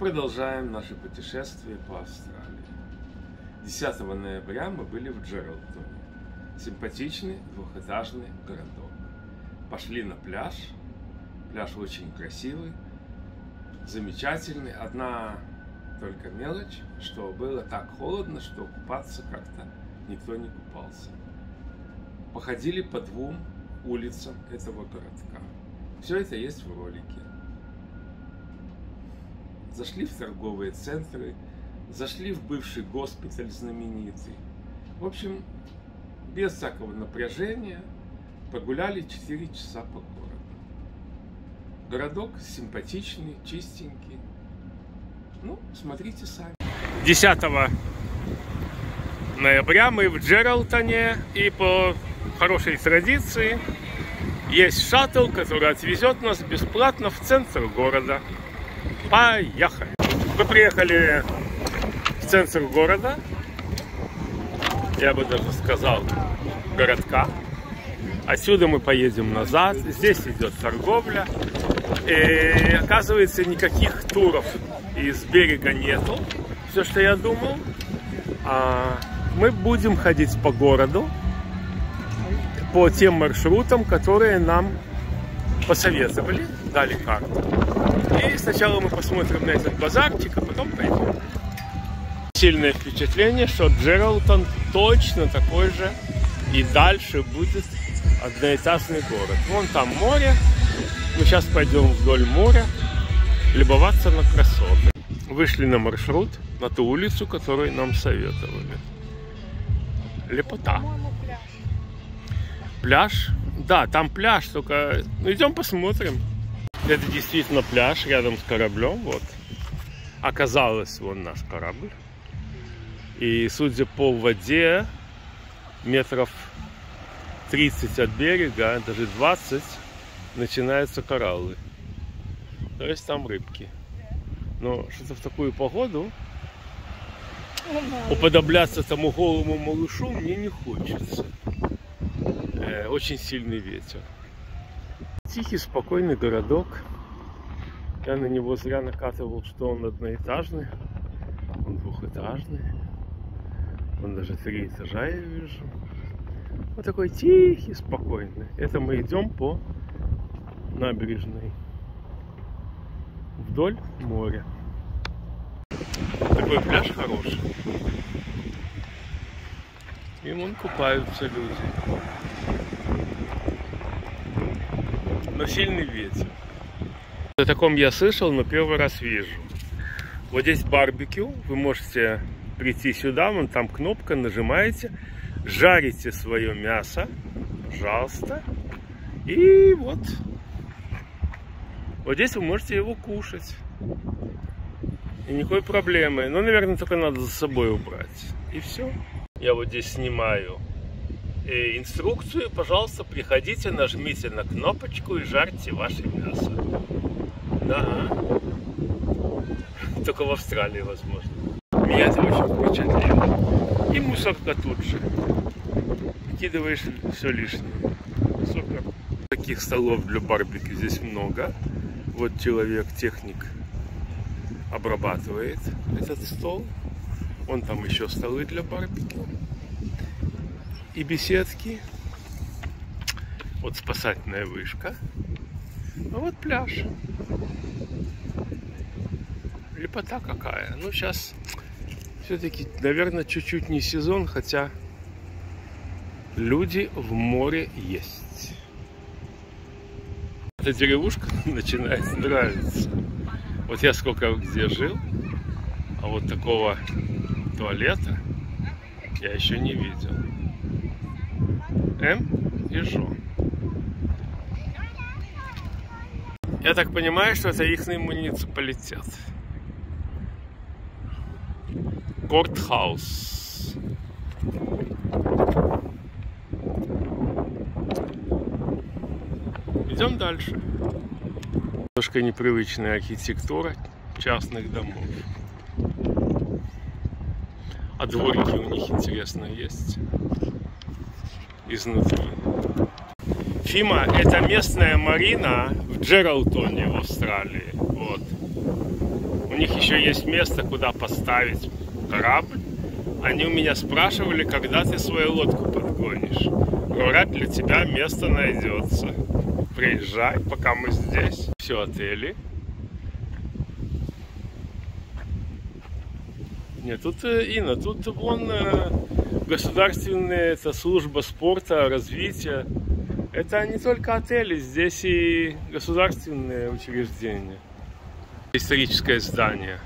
Продолжаем наше путешествие по Австралии. 10 ноября мы были в Джералтоне. Симпатичный двухэтажный городок. Пошли на пляж. Пляж очень красивый, замечательный. Одна только мелочь, что было так холодно, что купаться как-то никто не купался. Походили по двум улицам этого городка. Все это есть в ролике зашли в торговые центры, зашли в бывший госпиталь знаменитый. В общем, без всякого напряжения погуляли 4 часа по городу. Городок симпатичный, чистенький. Ну, смотрите сами. 10 ноября мы в Джералтоне и по хорошей традиции есть шаттл, который отвезет нас бесплатно в центр города. Поехали! Мы приехали в центр города, я бы даже сказал, городка. Отсюда мы поедем назад, здесь идет торговля. И оказывается, никаких туров из берега нету, все, что я думал. А мы будем ходить по городу, по тем маршрутам, которые нам посоветовали, дали карту. И сначала мы посмотрим на этот базарчик, а потом пойдем. Сильное впечатление, что Джералтон точно такой же и дальше будет одноэтажный город. Вон там море. Мы сейчас пойдем вдоль моря любоваться на красоты. Вышли на маршрут, на ту улицу, которую нам советовали. Лепота. Пляж. Да, там пляж, только ну, идем посмотрим. Это действительно пляж рядом с кораблем. Вот. Оказалось, вон наш корабль. И судя по воде, метров 30 от берега, даже 20, начинаются кораллы. То есть там рыбки. Но что-то в такую погоду уподобляться тому голому малышу мне не хочется. Э, очень сильный ветер. Тихий, спокойный городок. Я на него зря накатывал, что он одноэтажный. Он двухэтажный. Он даже три этажа я вижу. Вот такой тихий, спокойный. Это мы идем по набережной. Вдоль моря. Такой пляж хороший. И вон купаются люди. Но сильный ветер. О таком я слышал, но первый раз вижу. Вот здесь барбекю, вы можете прийти сюда, вон там кнопка, нажимаете, жарите свое мясо, пожалуйста, и вот, вот здесь вы можете его кушать. И никакой проблемы. Но, наверное, только надо за собой убрать. И все. Я вот здесь снимаю инструкцию, пожалуйста, приходите, нажмите на кнопочку и жарьте ваше мясо. Да. Только в Австралии, возможно. Меня это очень впечатлило. И мусорка тут же. Выкидываешь все лишнее. Супер. Таких столов для барбекю здесь много. Вот человек, техник, обрабатывает этот стол. Вон там еще столы для барбекю и беседки. Вот спасательная вышка. А вот пляж. Лепота какая. Ну, сейчас все-таки, наверное, чуть-чуть не сезон, хотя люди в море есть. Эта деревушка начинает нравиться. Вот я сколько где жил, а вот такого туалета я еще не видел. М и Жо. Я так понимаю, что это их муниципалитет. Кортхаус. Идем дальше. Немножко непривычная архитектура частных домов. А дворики у них интересно есть изнутри. Фима – это местная марина в Джералтоне в Австралии. Вот. У них еще есть место, куда поставить корабль. Они у меня спрашивали, когда ты свою лодку подгонишь. Говорят, для тебя место найдется. Приезжай, пока мы здесь. Все отели. Нет, тут, э, Инна, тут вон э, государственная это служба спорта, развития. Это не только отели, здесь и государственные учреждения. Историческое здание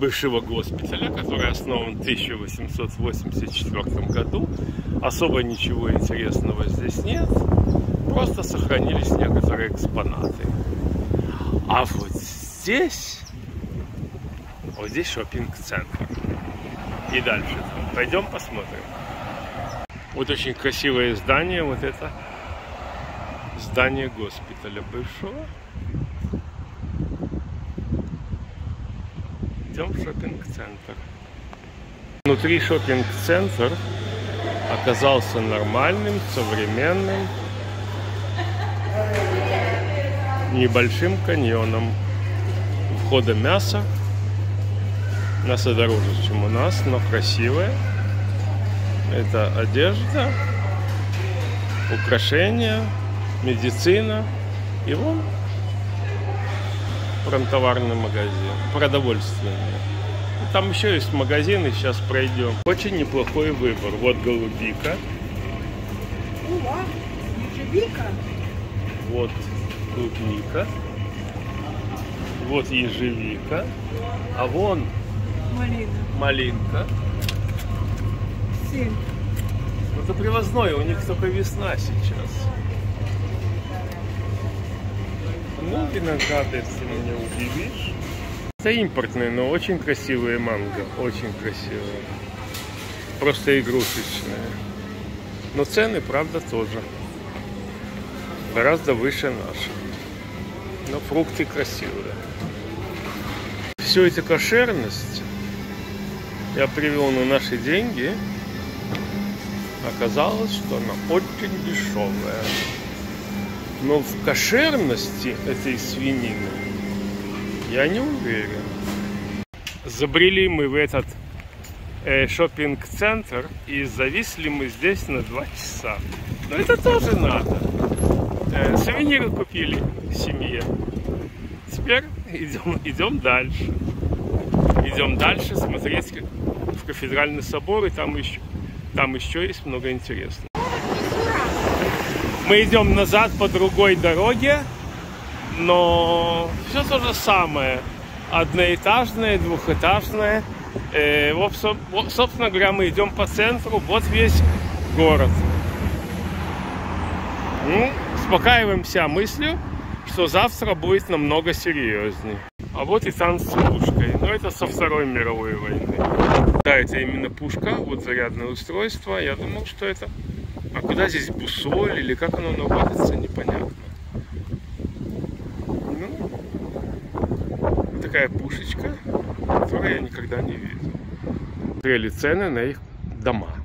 бывшего госпиталя, который основан в 1884 году. Особо ничего интересного здесь нет. Просто сохранились некоторые экспонаты. А вот здесь, вот здесь шопинг-центр. И дальше. Пойдем посмотрим. Вот очень красивое здание, вот это здание госпиталя бывшего. Идем в шопинг-центр. Внутри шопинг-центр оказался нормальным, современным, небольшим каньоном. Входа мяса. Мясо дороже, чем у нас, но красивое. Это одежда, украшения, медицина. И вон промтоварный магазин, продовольственный. Там еще есть магазины, сейчас пройдем. Очень неплохой выбор. Вот голубика. Ежевика. Вот клубника. Вот ежевика. А вон Малина. малинка. Семь. Ну, Это привозное, у них только весна сейчас. Ну, винограды ты меня удивишь. Это импортные, но очень красивые манго. Очень красивые. Просто игрушечные. Но цены, правда, тоже. Гораздо выше наших. Но фрукты красивые. Все эта кошерность я привел на наши деньги. Оказалось, что она очень дешевая. Но в кошерности этой свинины я не уверен. Забрели мы в этот э, шопинг-центр и зависли мы здесь на два часа. Но это тоже надо. Э, сувениры купили семье. Теперь идем, идем дальше. Идем дальше смотреть в кафедральный собор, и там еще, там еще есть много интересного. Мы идем назад по другой дороге, но все то же самое. Одноэтажное, двухэтажное. Э, вот, со- вот, собственно говоря, мы идем по центру, вот весь город. Ну, успокаиваемся мыслью, что завтра будет намного серьезнее. А вот и танц с пушкой. Но это со Второй мировой войны. Да, это именно пушка, вот зарядное устройство. Я думал, что это... А куда здесь бусоль или как оно наводится, непонятно. Ну, такая пушечка, которую я никогда не видел. Смотрели цены на их дома.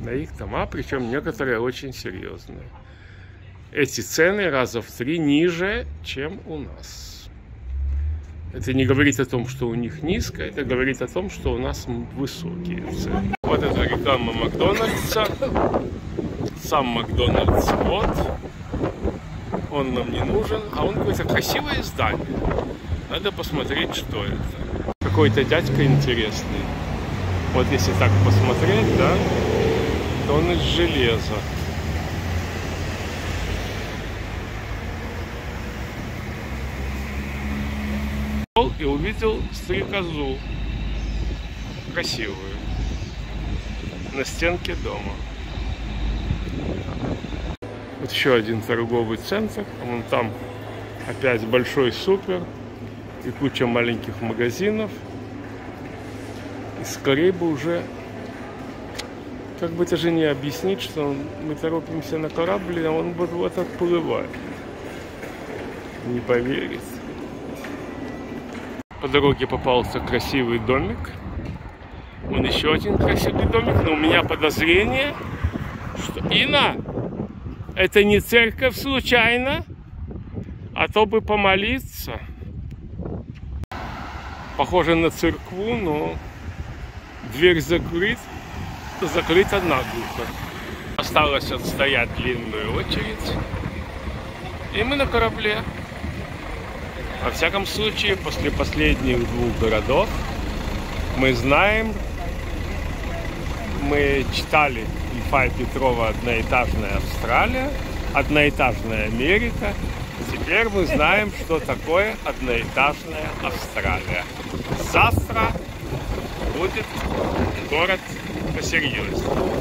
На их дома, причем некоторые очень серьезные. Эти цены раза в три ниже, чем у нас. Это не говорит о том, что у них низко, это говорит о том, что у нас высокие цены. Вот это реклама Макдональдса. Сам Макдональдс вот. Он нам не нужен, а он какое-то красивое здание. Надо посмотреть, что это. Какой-то дядька интересный. Вот если так посмотреть, да, то он из железа. И увидел стрекозу. Красивую. На стенке дома. Вот еще один торговый центр. Вон там опять большой супер. И куча маленьких магазинов. И скорее бы уже... Как бы это не объяснить, что мы торопимся на корабль, а он вот, вот отплывает. Не поверить. По дороге попался красивый домик. Вон еще один красивый домик, но у меня подозрение, что Ина, это не церковь случайно, а то бы помолиться. Похоже на церкву, но дверь закрыт, закрыта наглухо. Осталось отстоять длинную очередь. И мы на корабле. Во всяком случае, после последних двух городов мы знаем, мы читали Ильфа и Петрова «Одноэтажная Австралия», «Одноэтажная Америка». Теперь мы знаем, что такое одноэтажная Австралия. Завтра будет город посерьезнее.